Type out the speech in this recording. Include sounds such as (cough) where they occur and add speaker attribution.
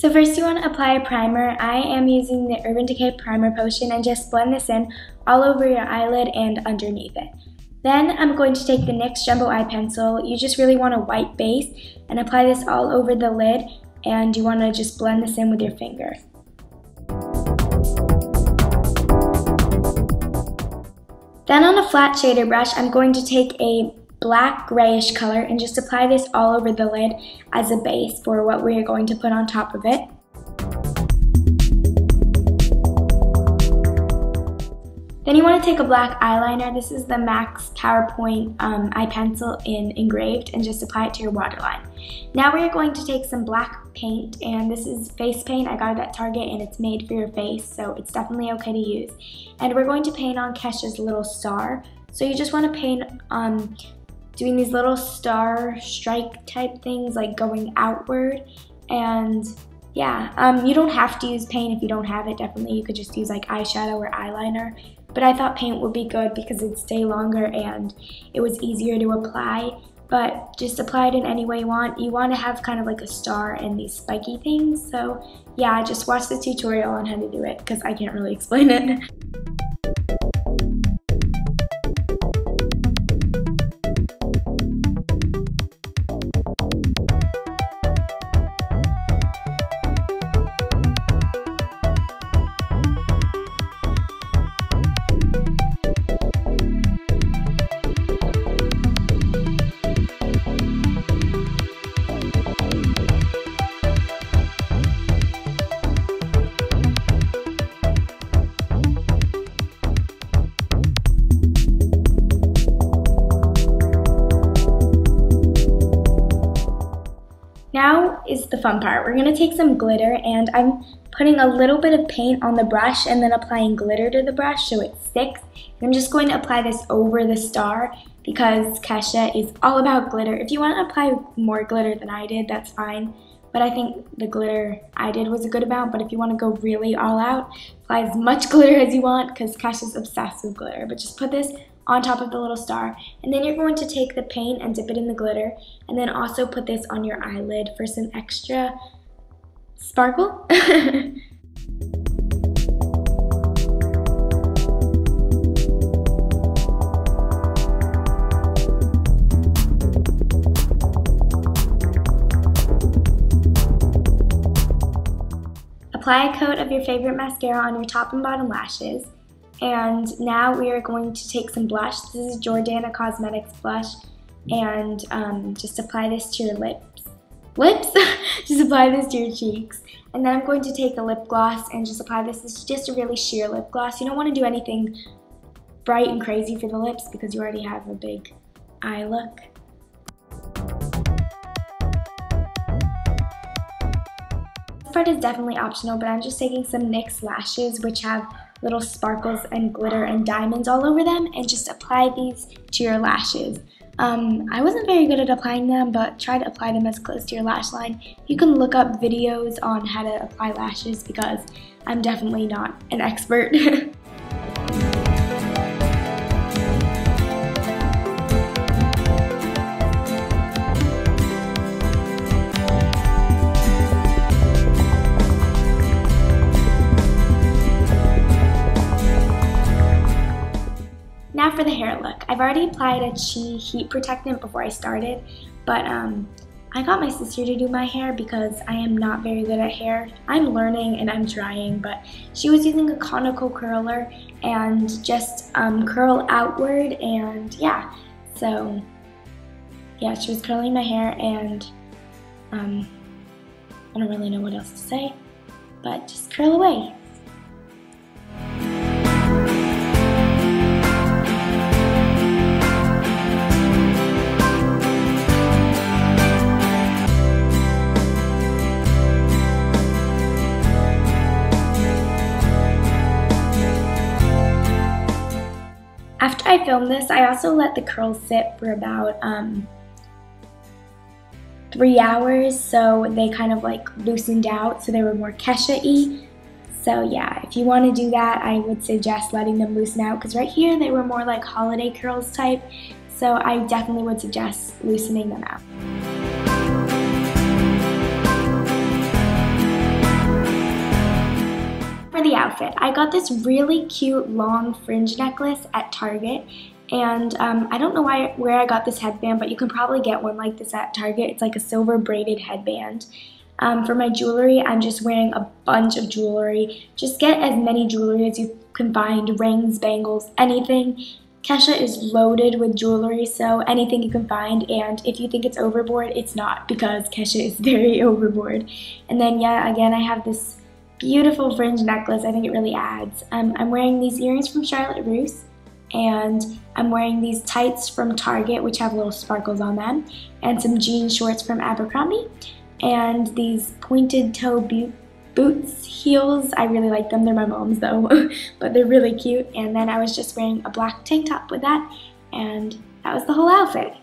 Speaker 1: So first you want to apply a primer. I am using the Urban Decay Primer Potion and just blend this in all over your eyelid and underneath it. Then I'm going to take the NYX Jumbo Eye Pencil. You just really want a white base and apply this all over the lid and you want to just blend this in with your finger. Then on a flat shader brush, I'm going to take a black grayish color and just apply this all over the lid as a base for what we are going to put on top of it. Then you want to take a black eyeliner. This is the MAC's PowerPoint um, eye pencil in engraved and just apply it to your waterline. Now we are going to take some black paint and this is face paint. I got it at Target and it's made for your face so it's definitely okay to use. And we're going to paint on Kesha's little star. So you just want to paint um, doing these little star strike type things like going outward and yeah, um, you don't have to use paint if you don't have it. Definitely, you could just use like eyeshadow or eyeliner. But I thought paint would be good because it'd stay longer and it was easier to apply. But just apply it in any way you want. You want to have kind of like a star and these spiky things. So yeah, just watch the tutorial on how to do it because I can't really (laughs) explain it. Now is the fun part. We're gonna take some glitter and I'm putting a little bit of paint on the brush and then applying glitter to the brush so it sticks. I'm just going to apply this over the star because Kesha is all about glitter. If you want to apply more glitter than I did, that's fine. But I think the glitter I did was a good amount. But if you want to go really all out, apply as much (laughs) glitter as you want because Kesha's obsessed with glitter. But just put this on top of the little star. And then you're going to take the paint and dip it in the glitter. And then also put this on your eyelid for some extra sparkle. (laughs) Apply a coat of your favorite mascara on your top and bottom lashes. And now we are going to take some blush. This is Jordana Cosmetics blush. And um, just apply this to your lips. Lips? (laughs) just apply this to your cheeks. And then I'm going to take a lip gloss and just apply this. Is just a really sheer lip gloss. You don't want to do anything bright and crazy for the lips because you already have a big eye look. This part is definitely optional, but I'm just taking some NYX lashes, which have little sparkles and glitter and diamonds all over them, and just apply these to your lashes. Um, I wasn't very good at applying them, but try to apply them as close to your lash line. You can look up videos on how to apply lashes because I'm definitely not an expert. (laughs) Now for the hair look. I've already applied a Chi heat protectant before I started, but um, I got my sister to do my hair because I am not very good at hair. I'm learning and I'm trying, but she was using a conical curler and just um, curl outward and yeah. So yeah, she was curling my hair and um, I don't really know what else to say, but just curl away. I filmed this, I also let the curls sit for about um, three hours so they kind of like loosened out so they were more Kesha-y. So yeah, if you want to do that, I would suggest letting them loosen out because right here they were more like holiday curls type. So I definitely would suggest loosening them out. I got this really cute long fringe necklace at Target and um, I don't know why, where I got this headband, but you can probably get one like this at Target. It's like a silver braided headband. Um, for my jewelry, I'm just wearing a bunch of jewelry. Just get as many jewelry as you can find, rings, bangles, anything. Kesha is loaded with jewelry, so anything you can find, and if you think it's overboard, it's not, because Kesha is (laughs) very overboard. And then, yeah, again, I have this beautiful fringe necklace. I think it really adds. Um, I'm wearing these earrings from Charlotte Russe and I'm wearing these tights from Target which have little sparkles on them and some jean shorts from Abercrombie and these pointed toe boots heels I really like them they're my mom's though (laughs) but they're really cute and then I was just wearing a black tank top with that and that was the whole outfit